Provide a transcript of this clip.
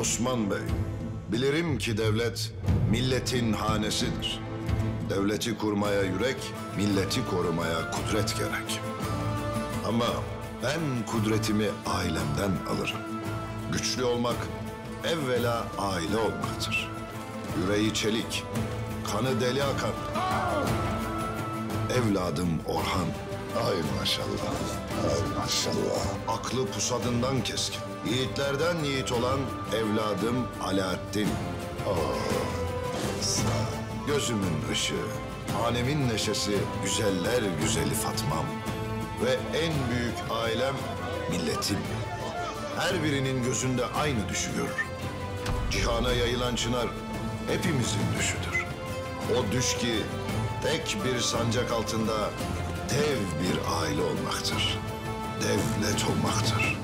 Osman Bey, bilirim ki devlet milletin hanesidir. Devleti kurmaya yürek, milleti korumaya kudret gerek. Ama ben kudretimi ailemden alırım. Güçlü olmak evvela aile olmaktır. Yüreği çelik, kanı deli akan. Evladım Orhan, Ay maşallah. Ay maşallah. aklı pusadından keskin. Yiğitlerden yiğit olan evladım Alaaddin. Gözümün ışığı, hanemin neşesi, güzeller güzeli Fatmam. Ve en büyük ailem milletim. Her birinin gözünde aynı düşü görür. Cihana yayılan çınar hepimizin düşüdür. O düş ki tek bir sancak altında dev bir aile olmaktır. Devlet olmaktır.